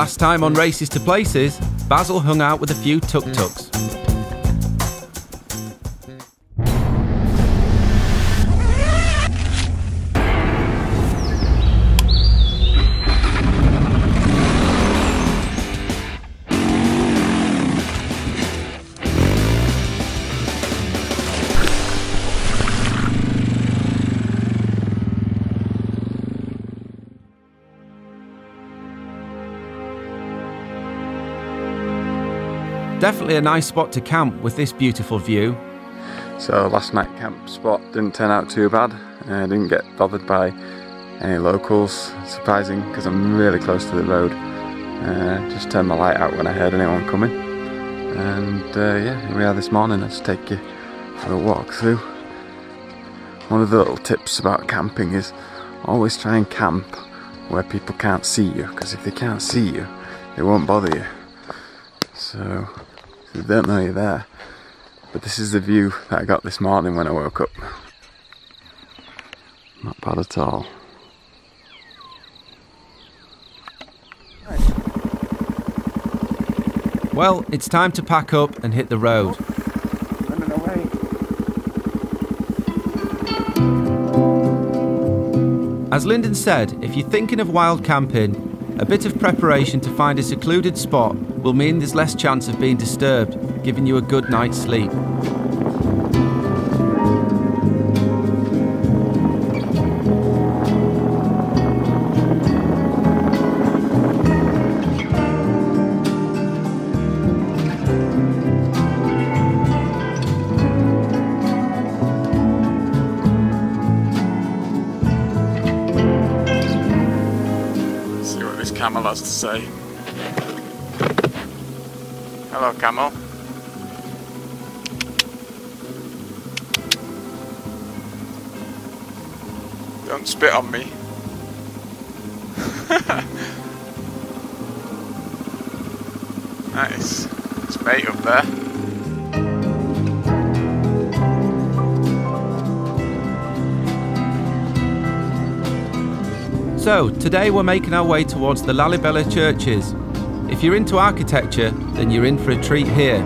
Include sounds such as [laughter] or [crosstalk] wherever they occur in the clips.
Last time on Races to Places, Basil hung out with a few tuk-tuks. Definitely a nice spot to camp with this beautiful view. So last night camp spot didn't turn out too bad. I didn't get bothered by any locals, surprising because I'm really close to the road. Uh, just turned my light out when I heard anyone coming. And uh, yeah, here we are this morning. Let's take you for a walk through. One of the little tips about camping is always try and camp where people can't see you because if they can't see you, they won't bother you. So they don't know you're there. But this is the view that I got this morning when I woke up. Not bad at all. Well, it's time to pack up and hit the road. As Lyndon said, if you're thinking of wild camping, a bit of preparation to find a secluded spot will mean there's less chance of being disturbed, giving you a good night's sleep. See what this camel has to say. Camel. Don't spit on me. [laughs] nice. It's mate up there. So, today we're making our way towards the Lalibela churches. If you're into architecture, then you're in for a treat here.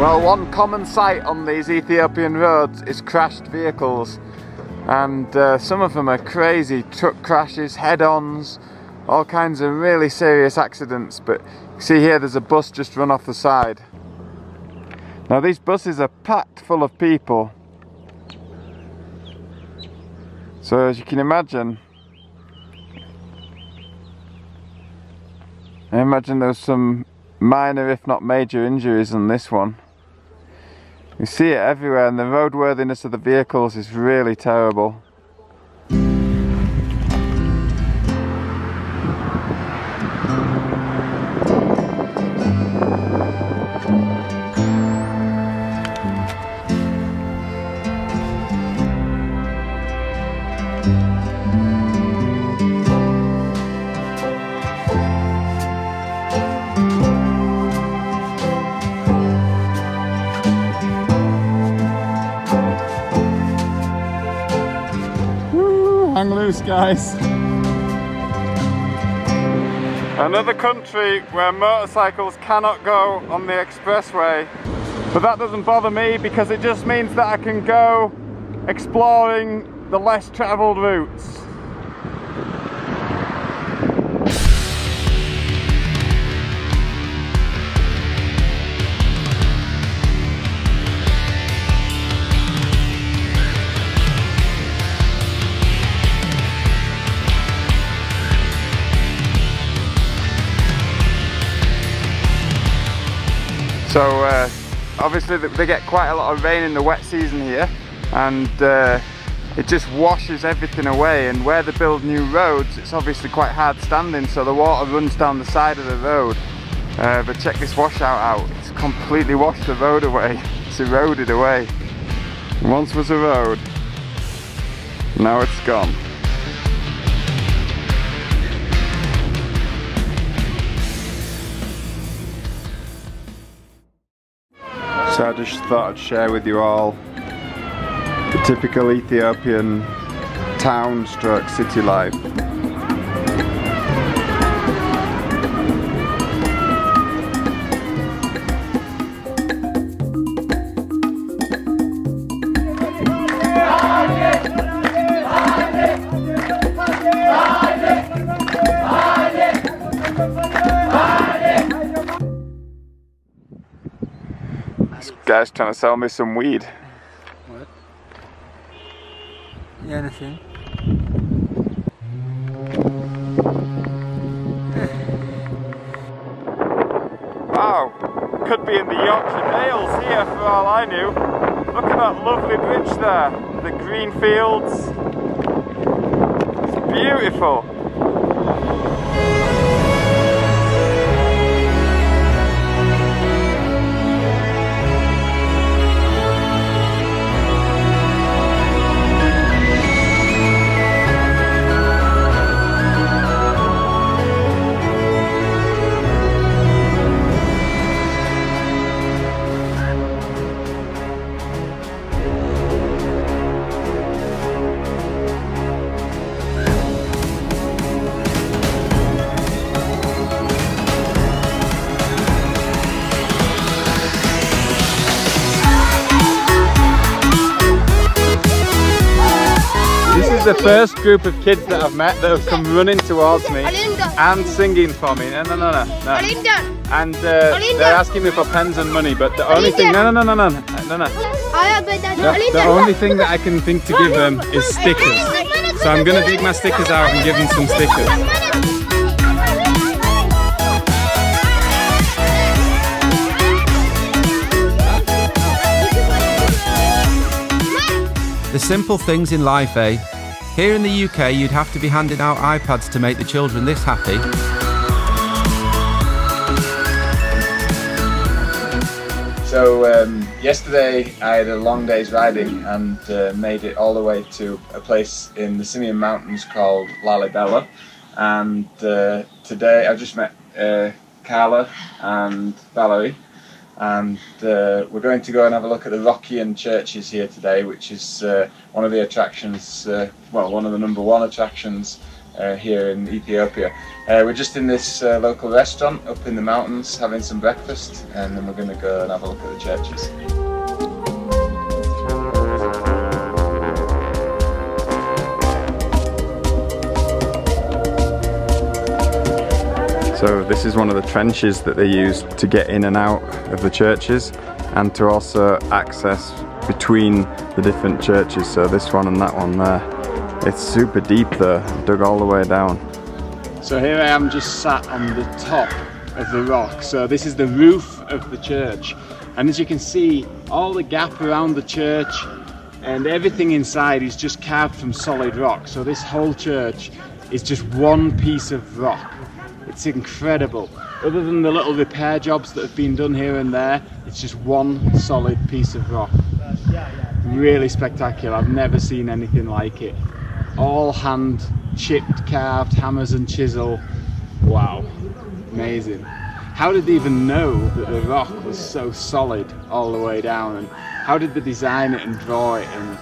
Well, one common sight on these Ethiopian roads is crashed vehicles, and uh, some of them are crazy truck crashes, head ons, all kinds of really serious accidents. But see here, there's a bus just run off the side. Now, these buses are packed full of people, so as you can imagine, I imagine there's some minor, if not major, injuries on this one. You see it everywhere, and the roadworthiness of the vehicles is really terrible. Loose, guys. Another country where motorcycles cannot go on the expressway. But that doesn't bother me because it just means that I can go exploring the less travelled routes. So uh, obviously they get quite a lot of rain in the wet season here and uh, it just washes everything away and where they build new roads it's obviously quite hard standing so the water runs down the side of the road. Uh, but check this washout out, it's completely washed the road away, [laughs] it's eroded away. Once was a road, now it's gone. So I just thought I'd share with you all the typical Ethiopian town stroke city life. Guy's trying to sell me some weed. What? Yeah, anything. Wow, could be in the Yorkshire Dales here for all I knew. Look at that lovely bridge there, the green fields. It's beautiful. Is the first group of kids that I've met that have come running towards me and singing for me. No, no, no, no. no. And uh, they're asking me for pens and money, but the only thing, no, no, no, no, no, no, no. The, the only thing that I can think to give them is stickers. So I'm gonna dig my stickers out and give them some stickers. The simple things in life, eh? Here in the UK, you'd have to be handing out iPads to make the children this happy. So um, yesterday I had a long day's riding and uh, made it all the way to a place in the Simien Mountains called Lalibela. And uh, today I just met uh, Carla and Valerie, and uh, we're going to go and have a look at the rock-hewn churches here today, which is uh, one of the attractions, uh, well, one of the number one attractions uh, here in Ethiopia. Uh, we're just in this uh, local restaurant up in the mountains having some breakfast, and then we're going to go and have a look at the churches. So this is one of the trenches that they use to get in and out of the churches and to also access between the different churches. So this one and that one there. It's super deep though, dug all the way down. So here I am just sat on the top of the rock. So this is the roof of the church. And as you can see, all the gap around the church and everything inside is just carved from solid rock. So this whole church is just one piece of rock. It's incredible. Other than the little repair jobs that have been done here and there, it's just one solid piece of rock. Really spectacular. I've never seen anything like it. All hand chipped, carved, hammers and chisel. Wow, amazing. How did they even know that the rock was so solid all the way down? And how did they design it and draw it and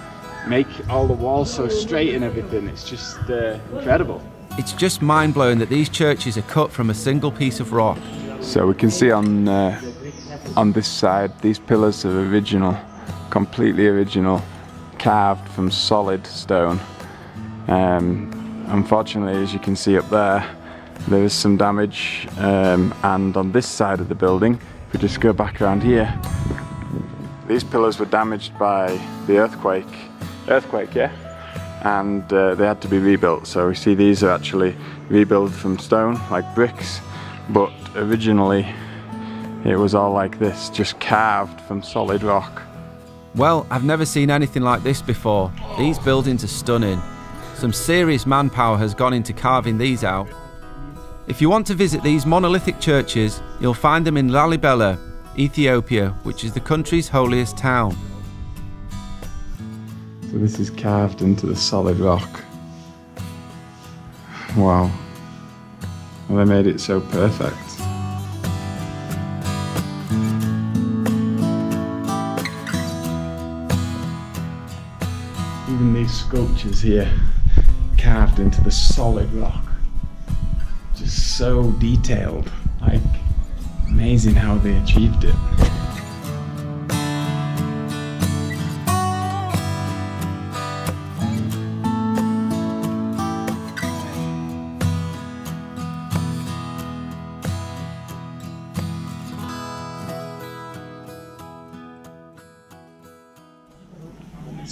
make all the walls so straight and everything? It's just uh, incredible. It's just mind blowing that these churches are cut from a single piece of rock. So we can see on uh, on this side these pillars are original, completely original, carved from solid stone. Um, unfortunately, as you can see up there, there is some damage, um, and on this side of the building, if we just go back around here, these pillars were damaged by the earthquake. Earthquake, yeah and uh, they had to be rebuilt. So we see these are actually rebuilt from stone, like bricks, but originally it was all like this, just carved from solid rock. Well, I've never seen anything like this before. These buildings are stunning. Some serious manpower has gone into carving these out. If you want to visit these monolithic churches, you'll find them in Lalibela, Ethiopia, which is the country's holiest town. So this is carved into the solid rock. Wow. Well, they made it so perfect. Even these sculptures here, carved into the solid rock. Just so detailed, like amazing how they achieved it.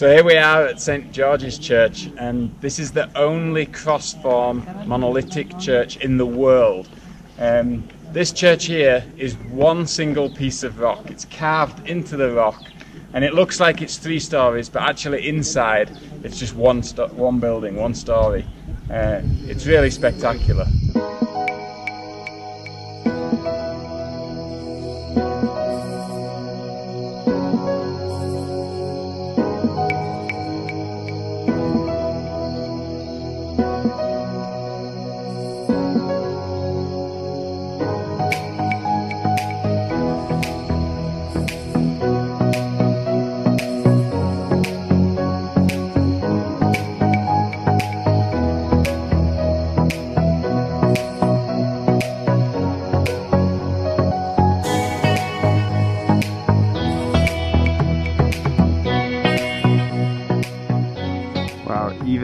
So here we are at St George's Church, and this is the only cross form monolithic church in the world. Um, this church here is one single piece of rock. It's carved into the rock, and it looks like it's three stories, but actually inside it's just one one building, one story. Uh, it's really spectacular.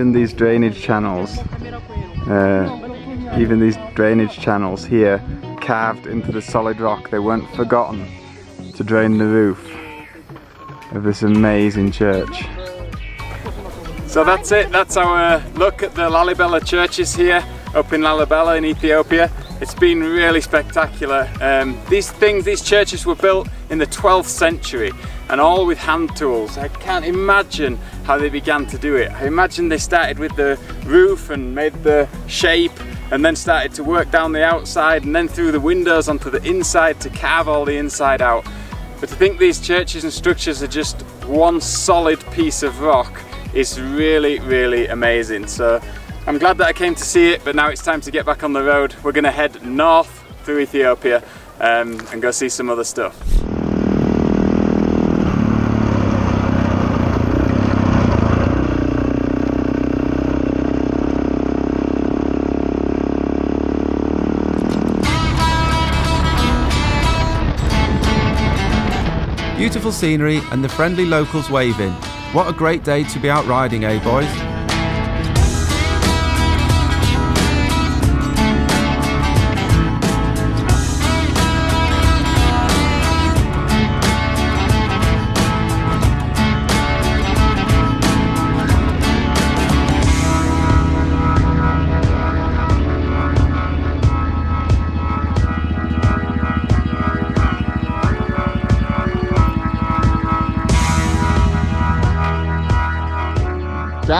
Even these drainage channels, uh, even these drainage channels here, carved into the solid rock, they weren't forgotten to drain the roof of this amazing church. So that's it, that's our look at the Lalibela churches here up in Lalibela in Ethiopia. It's been really spectacular. Um, these things, these churches were built in the 12th century and all with hand tools. I can't imagine how they began to do it. I imagine they started with the roof and made the shape and then started to work down the outside and then through the windows onto the inside to carve all the inside out. But to think these churches and structures are just one solid piece of rock is really, really amazing. So I'm glad that I came to see it, but now it's time to get back on the road. We're gonna head north through Ethiopia um, and go see some other stuff. Beautiful scenery and the friendly locals waving. What a great day to be out riding, eh boys?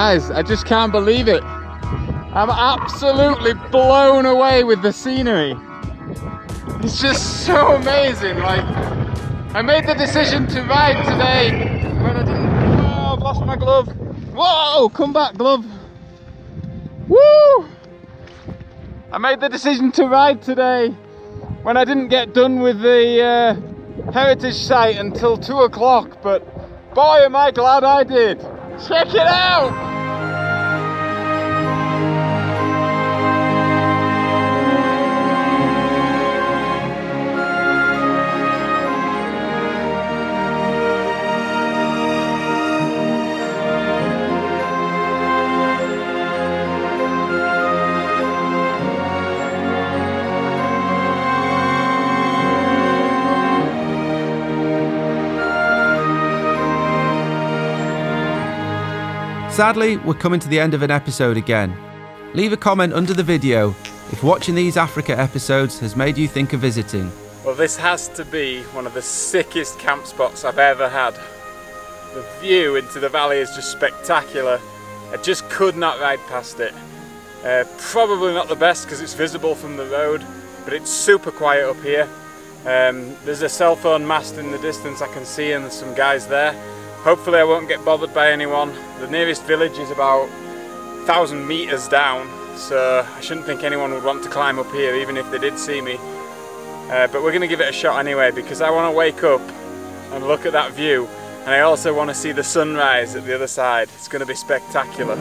Guys, I just can't believe it. I'm absolutely blown away with the scenery. It's just so amazing. Like, I made the decision to ride today when I didn't. Oh, I've lost my glove. Whoa, come back, glove. Woo! I made the decision to ride today when I didn't get done with the uh, heritage site until two o'clock, but boy, am I glad I did. Check it out! Sadly, we're coming to the end of an episode again. Leave a comment under the video if watching these Africa episodes has made you think of visiting. Well, this has to be one of the sickest camp spots I've ever had. The view into the valley is just spectacular. I just could not ride past it. Uh, probably not the best because it's visible from the road, but it's super quiet up here. Um, there's a cell phone mast in the distance I can see and some guys there. Hopefully I won't get bothered by anyone. The nearest village is about 1,000 metres down, so I shouldn't think anyone would want to climb up here even if they did see me. Uh, but we're going to give it a shot anyway because I want to wake up and look at that view And I also want to see the sunrise at the other side. It's going to be spectacular.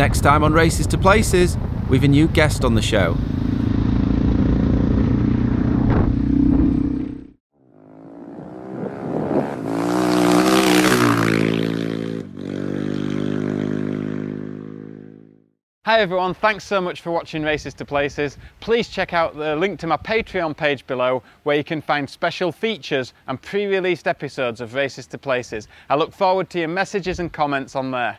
Next time on Races to Places, we've a new guest on the show. Hi everyone, thanks so much for watching Races to Places. Please check out the link to my Patreon page below where you can find special features and pre-released episodes of Races to Places. I look forward to your messages and comments on there.